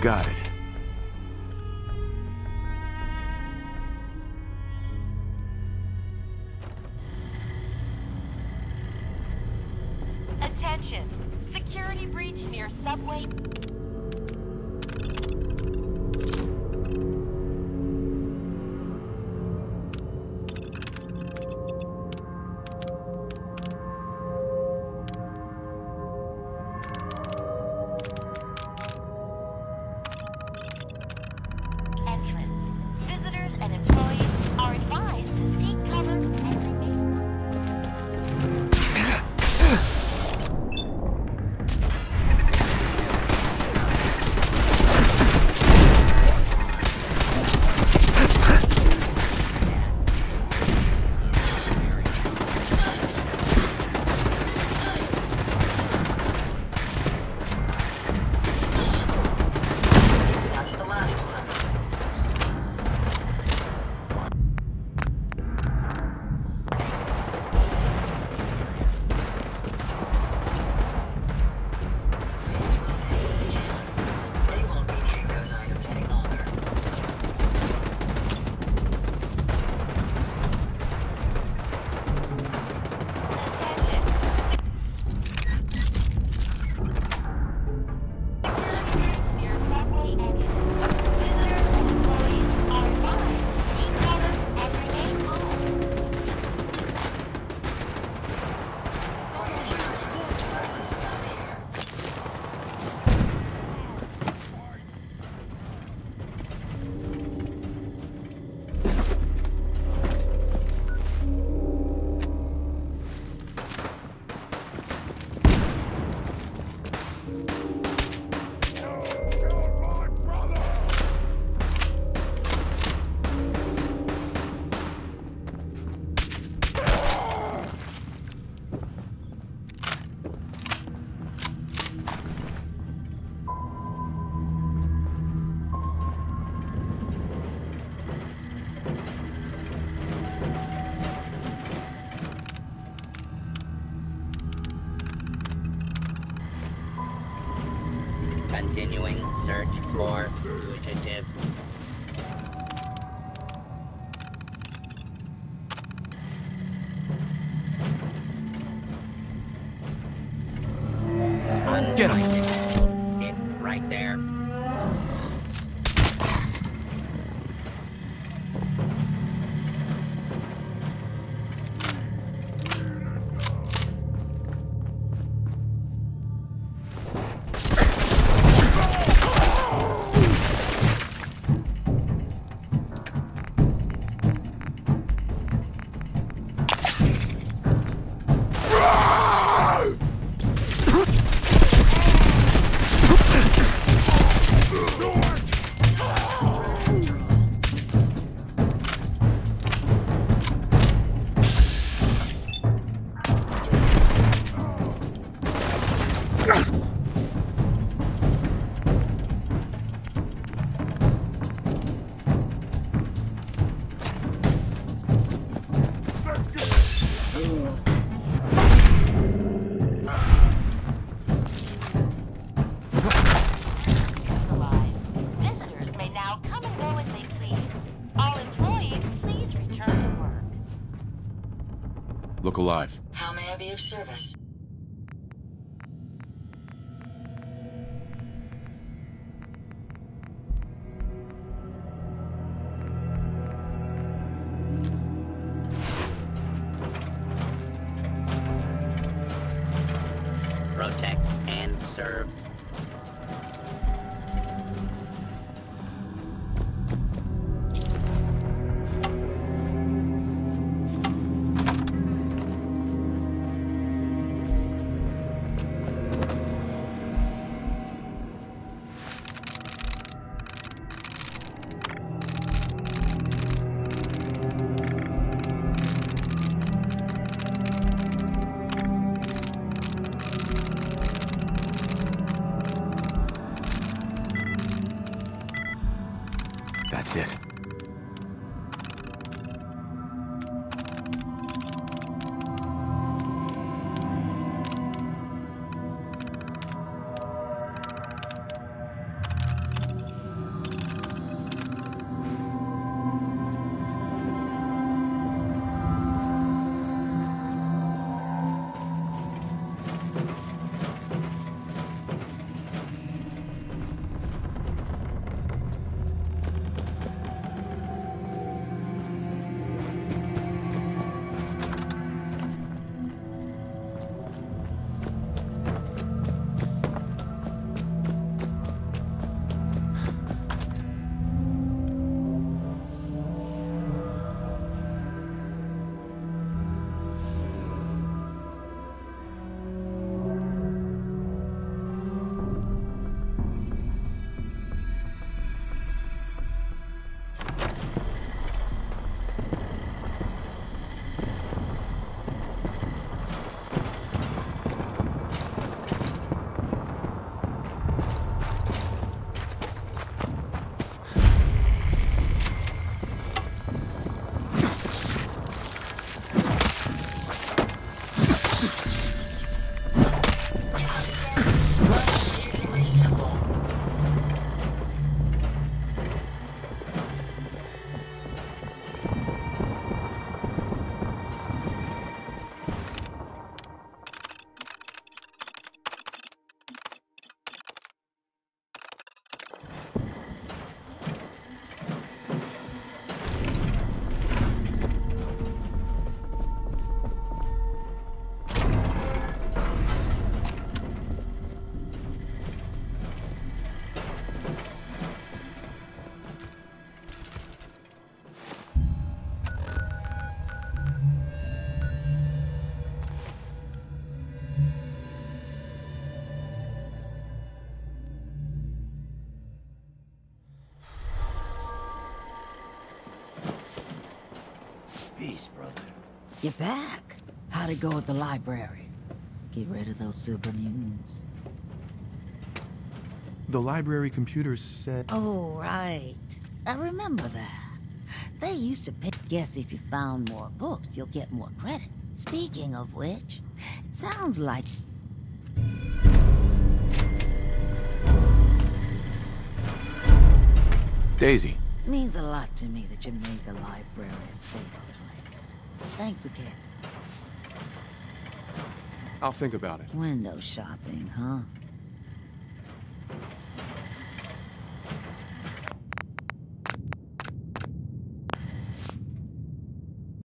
Got it. Attention! Security breach near subway... much more, which I did. Get him! Look alive. How may I be of service? Protect and serve. взять. Peace. You're back. How'd it go at the library? Get rid of those super mutants. The library computers said. Oh, right. I remember that. They used to pick guess if you found more books, you'll get more credit. Speaking of which, it sounds like Daisy. means a lot to me that you made the library a safe place. Thanks again. I'll think about it. Window shopping, huh?